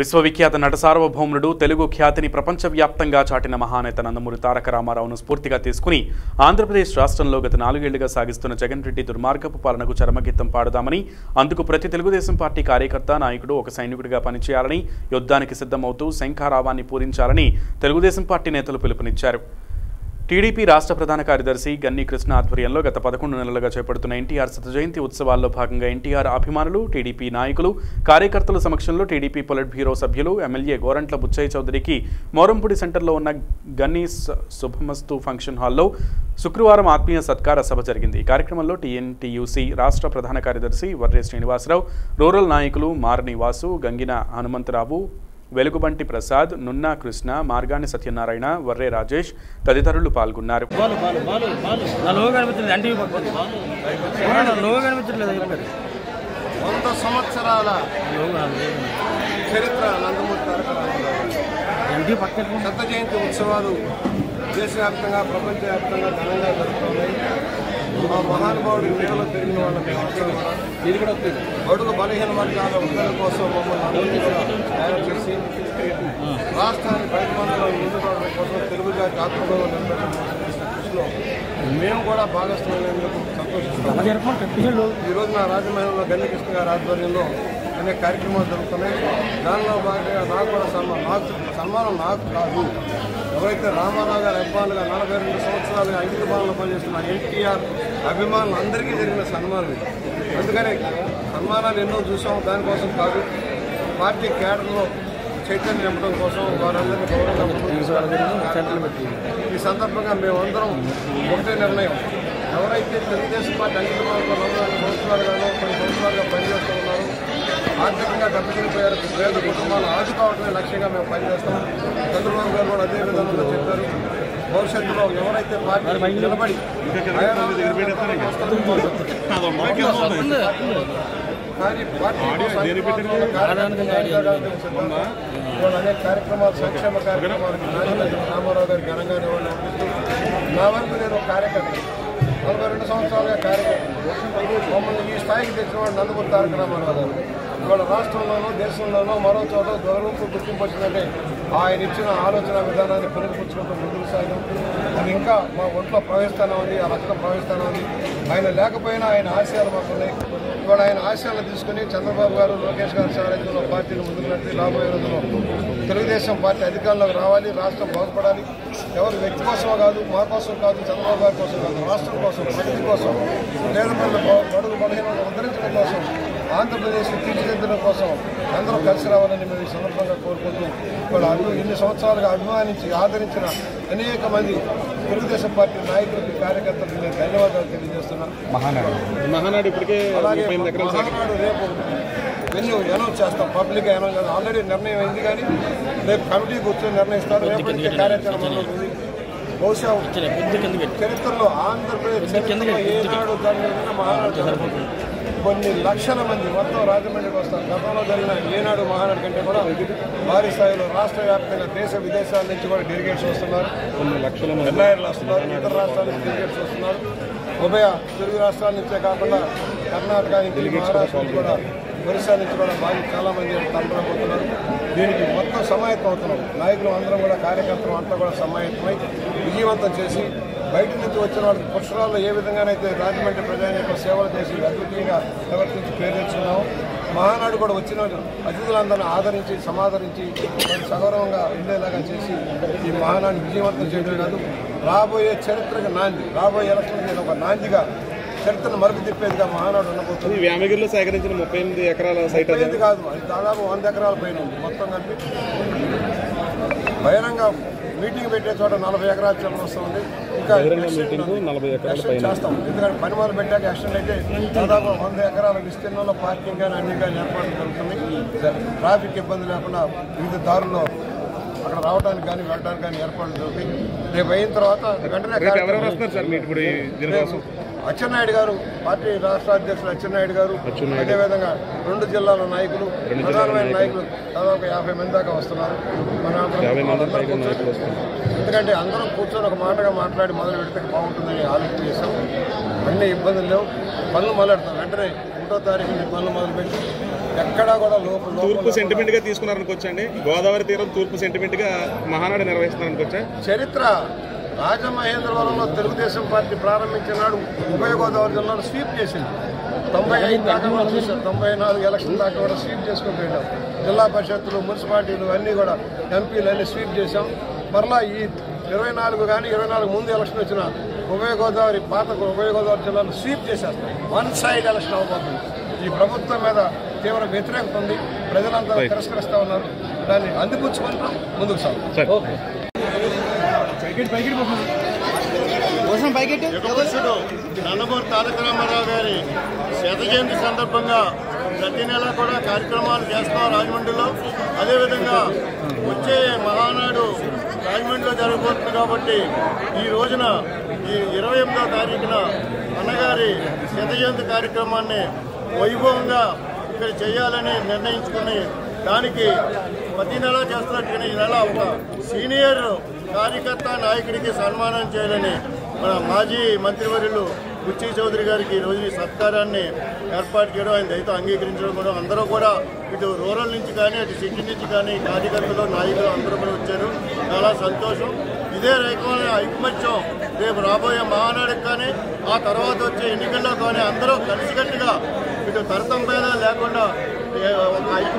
విశ్వవిఖ్యాత నట సార్వభౌముడు తెలుగు ఖ్యాతిని ప్రపంచవ్యాప్తంగా చాటిన మహానేత నందమూరి తారక రామారావును స్ఫూర్తిగా తీసుకుని ఆంధ్రప్రదేశ్ రాష్ట్రంలో గత నాలుగేళ్ళుగా సాగిస్తున్న జగన్ రెడ్డి దుర్మార్గపు పాలనకు చరమగీతం పాడుదామని అందుకు ప్రతి తెలుగుదేశం పార్టీ కార్యకర్త నాయకుడు ఒక సైనికుడిగా పనిచేయాలని యుద్ధానికి సిద్ధమవుతూ శంఖారావాన్ని పూరించాలని తెలుగుదేశం పార్టీ నేతలు పిలుపునిచ్చారు. టీడీపీ రాష్ట్ర ప్రధాన కార్యదర్శి గన్ని కృష్ణ ఆధ్వర్యంలో గత పదకొండు నెలలుగా చేపడుతున్న ఎన్టీఆర్ శత జయంతి ఉత్సవాల్లో భాగంగా ఎన్టీఆర్ అభిమానులు టీడీపీ నాయకులు కార్యకర్తల సమక్షంలో టీడీపీ పొలిట్ బ్యూరో సభ్యులు ఎమ్మెల్యే గోరంట్ల బుచ్చయ్య చౌదరికి మోరంపూడి సెంటర్లో ఉన్న గన్ని శుభమస్తు ఫంక్షన్ హాల్లో శుక్రవారం ఆత్మీయ సత్కార సభ జరిగింది. ఈ కార్యక్రమంలో టీఎన్టీయూసీ రాష్ట్ర ప్రధాన కార్యదర్శి వర్రే శ్రీనివాసరావు రూరల్ నాయకులు మారని వాసు గంగిన హనుమంతరావు వెలుగుబంటి ప్రసాద్ నున్నా కృష్ణ మార్గాని సత్యనారాయణ వర్రే రాజేష్ తదితరులు పాల్గొన్నారు. వంద సంవత్సరాల చరిత్ర నందమూరి తారక రామారావు శత జయంతి ఉత్సవాలు దేశవ్యాప్తంగా ప్రపంచవ్యాప్తంగా ఘనంగా జరుగుతున్నాయి ఆ మహానుభావుడి నీడలో పెరిగిన వాళ్ళకి ఇది కూడా బడుగు బలహీన వర్గాల ఉద్దరణ కోసం మమ్మల్ని అందరినీ కూడా తయారు చేసి రాష్ట్రాన్ని బయట మండలం ముందుకోవడం కోసం తెలుగు జాతి ఆత్మగౌరవం కృషిలో మేము కూడా భాగస్వామ్యం సంతోషిస్తాం జరుపుకోండి కట్టించాడు ఈ రోజు నా రాజమహల్లో గణకృష్ణ గారి ఆధ్వర్యంలో అనే కార్యక్రమాలు జరుగుతున్నాయి. దానిలో భాగంగా నాకు కూడా సన్మానం నాకు సన్మానం నాకు కాదు. ఎవరైతే రామారావు గారు అభిమానులుగా నలభై రెండు సంవత్సరాలుగా అంకిత భావనలో పనిచేస్తున్న ఎన్టీఆర్ అభిమానులు అందరికీ జరిగిన సన్మానం ఇది. అందుకనే సన్మానాలు ఎన్నో చూసాం దానికోసం కాదు. పార్టీ కేడర్లో చైతన్యం నింపడం కోసం వారందరినీ గౌరవంగా పెట్టి ఈ సందర్భంగా మేమందరం ఒకటే నిర్ణయం. ఎవరైతే తెలుగుదేశం పార్టీ అంకిత భావంలో నలభై సంవత్సరాలుగానో కొన్ని సంవత్సరాలుగా పనిచేస్తూ ఉన్నారో ఆర్థికంగా దెబ్బతినిపోయారు. పేద కుటుంబాలు ఆదుకోవడమే లక్ష్యంగా మేము పనిచేస్తాం. చంద్రబాబు గారు కూడా అదే విధానంలో చెప్పారు. భవిష్యత్తులో ఎవరైతే పార్టీ నిలబడి కానీ అనేక కార్యక్రమాలు సంక్షేమ కార్యక్రమాలు రామారావు గారి ఘనంగా నా వరకు నేను ఒక కార్యకర్త. నలభై రెండు సంవత్సరాలుగా కార్యక్రమం మమ్మల్ని ఈ స్థాయికి తెచ్చిన వాడు నందమూరి తారక రామారావు గారు. ఇవాళ రాష్ట్రంలోనూ దేశంలోనూ మరో చోట గౌరవంతో గుర్తింపు వచ్చిందంటే ఆయన ఇచ్చిన ఆలోచన విధానాన్ని పునరుపుచ్చుకుంటూ ముందుకు సాగాం. అది ఇంకా మా ఒంట్లో ప్రవేశిస్తానే ఉంది ఆ రక్తం ప్రవేశిస్తానే ఉంది. ఆయన లేకపోయినా ఆయన ఆశయాలు మాకున్నాయి ఇవాళ ఆయన ఆశయాలు తీసుకుని చంద్రబాబు గారు లోకేష్ గారు సారథ్యంలో పార్టీని ముందుకు నడిపి రాబోయే రోజుల్లో తెలుగుదేశం పార్టీ అధికారంలోకి రావాలి రాష్ట్రం బాగుపడాలి. ఎవరు వ్యక్తి కోసమో కాదు మా కోసం కాదు చంద్రబాబు గారి కోసం కాదు రాష్ట్రం కోసం ప్రగతి కోసం పేద ప్రజల బడుగు బలహీనతను ఉద్ధరించడం కోసం ఆంధ్రప్రదేశ్ తీర్చిదిద్దడం కోసం అందరూ కలిసి రావాలని మేము ఈ సందర్భంగా కోరుకుంటూ అభి ఇన్ని సంవత్సరాలుగా అభిమానించి ఆదరించిన అనేక మంది తెలుగుదేశం పార్టీ నాయకులకి కార్యకర్తలకు నేను ధన్యవాదాలు తెలియజేస్తున్నాను మహానాడు. ఇప్పటికే అలాగే మహానాడు రేపు వెన్యూ అనౌన్స్ చేస్తాం పబ్లిక్ అనౌన్స్ చేస్తాం. ఆల్రెడీ నిర్ణయం అయింది కానీ రేపు కమిటీ కూర్చొని నిర్ణయిస్తారు. రేపు కార్యాచరణ బహుశా చరిత్రలో ఆంధ్రప్రదేశ్ చరిత్రలో ఏనాడు మహానాడు జరగదు. కొన్ని లక్షల మంది మొత్తం రాజమండ్రికి వస్తారు. గతంలో జరిగిన ఏనాడు మహానాడు కంటే కూడా భారీ స్థాయిలో రాష్ట్ర వ్యాప్తంగా దేశ విదేశాల నుంచి కూడా డెలిగేట్స్ వస్తున్నారు. కొన్ని లక్షల మంది ఎన్ఐఆర్లు వస్తున్నారు ఇతర రాష్ట్రాల నుంచి డెలిగేట్స్ వస్తున్నారు. ఉభయ తెలుగు రాష్ట్రాల నుంచే కాకుండా కర్ణాటక నుంచి మహారాష్ట్ర నుంచి కూడా ఒరిస్సా నుంచి కూడా బాగా చాలా మంది తరపునపోతున్నారు దీనికి మొత్తం సమాయత్తం అవుతున్నాం నాయకులు అందరం కూడా కార్యకర్తలు అంతా కూడా సమాయత్తమై విజయవంతం చేసి బయట నుంచి వచ్చిన వాళ్ళకి పుష్కరాల్లో ఏ విధంగానైతే రాజమండ్రి ప్రజానికి సేవలు చేసి అద్వితీయంగా ప్రవర్తించి పేరు మహానాడు కూడా వచ్చిన అతిథులందరినీ ఆదరించి సమాదరించి సగౌరవంగా ఉండేలాగా చేసి ఈ మహానాడు విజయవంతం చేయడం కాదు. రాబోయే చరిత్రకు నాంది. రాబోయే ఎలక్షన్ నేను ఒక నాందిగా చరిత్రను మరుపు తిప్పేదిగా మహానాడు ఉండబోతుంది. వ్యామగిరిలో సేకరించిన ముప్పై ఎనిమిది ఎకరాల సైట్ కాదు అది దాదాపు వంద ఎకరాల పైన ఉంది. మొత్తం కలిపి బహిరంగ మీటింగ్ పెట్టే చోట నలభై ఎకరాల చిల్లర వస్తుంది. ఇంకా. చేస్తాం ఎందుకంటే పని మొదలు పెట్టాక ఎక్స్టెండ్ అయితే దాదాపు వంద ఎకరాల విస్తీర్ణంలో పార్కింగ్ కానీ అన్ని కానీ ఏర్పాటు జరుగుతుంది ట్రాఫిక్ ఇబ్బంది లేకుండా వివిధ దారుల్లో అక్కడ రావడానికి కానీ వెళ్ళడానికి కానీ ఏర్పాట్లు జరుగుతాయి. రేపు అయిన తర్వాత వెంటనే అచ్చెన్నాయుడు గారు పార్టీ రాష్ట్ర అధ్యక్షుడు అచ్చెన్నాయుడు గారు. అదేవిధంగా రెండు జిల్లాల నాయకులు ప్రధానమైన నాయకులు. దాదాపు యాభై మంది దాకా వస్తున్నారు. మన ఎందుకంటే అందరం కూర్చొని ఒక మాటగా మాట్లాడి మొదలు పెడితే బాగుంటుందని ఆలోచన చేశాం. అన్ని ఇబ్బందులు లేవు. పనులు మొదలెడతాం. వెంటనే ఒకటో తారీఖు పనులు మొదలుపెట్టి ఎక్కడా కూడా లోపల తూర్పు సెంటిమెంట్గా తీసుకున్నారనుకోవచ్చండి గోదావరి తీరం తూర్పు సెంటిమెంట్గా మహానాడు నిర్వహిస్తున్నారనుకోవచ్చా? చరిత్ర రాజమహేంద్రవరంలో తెలుగుదేశం పార్టీ ప్రారంభించిన నాడు ఉభయ గోదావరి జిల్లాలో స్వీప్ చేసింది. తొంభై ఐదు దాకా చూసాం తొంభై నాలుగు ఎలక్షన్ దాకా కూడా స్వీప్ చేసుకుంటూ వెళ్ళాం జిల్లా పరిషత్తులు మున్సిపాలిటీలు అన్నీ కూడా ఎంపీలు అన్ని స్వీప్ చేశాం. మరలా ఈ ఇరవై నాలుగు కానీ ఇరవై నాలుగు ముందు ఎలక్షన్ వచ్చిన ఉభయ గోదావరి పాత ఉభయ గోదావరి జిల్లాను స్వీప్ చేసేస్తాం. వన్ సైడ్ ఎలక్షన్ అవబోతుంది. ఈ ప్రభుత్వం మీద తీవ్ర వ్యతిరేకత ఉంది. ప్రజలంతా తిరస్కరిస్తా ఉన్నారు. దాన్ని అందిపుచ్చుకుంటాం ముందుకు నందమూరి తారక రామారావు గారి శత జయంతి సందర్భంగా ప్రతి నెల కూడా కార్యక్రమాలు చేస్తాం రాజమండ్రిలో. అదేవిధంగా వచ్చే మహానాడు రాజమండ్రిలో జరగబోతుంది కాబట్టి ఈ రోజున ఈ ఇరవై ఎనిమిదవ తారీఖున అన్నగారి శత జయంతి కార్యక్రమాన్ని వైభవంగా ఇక్కడ చేయాలని నిర్ణయించుకుని దానికి ప్రతి నెల చేస్తున్నట్టుగా ఈ నెల ఒక సీనియర్ కార్యకర్త నాయకుడికి సన్మానం చేయాలని మన మాజీ మంత్రివర్యులు బుచ్చి చౌదరి గారికి ఈరోజు రోజు ఈ సత్కారాన్ని ఏర్పాటు చేయడం ఆయన దయతో అంగీకరించడం కూడా అందరూ కూడా ఇటు రూరల్ నుంచి కానీ అటు సిటీ నుంచి కానీ కార్యకర్తలు నాయకులు అందరూ కూడా వచ్చారు. చాలా సంతోషం. ఇదే రకమైన ఐకమత్యం రేపు రాబోయే మహానాడుకు కానీ ఆ తర్వాత వచ్చే ఎన్నికల్లో కానీ అందరూ కలిసికట్టుగా ఇటు తరతం భేదాలు లేకుండా ఒక ఐకమత్యం